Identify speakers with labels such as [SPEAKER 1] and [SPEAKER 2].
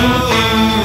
[SPEAKER 1] Música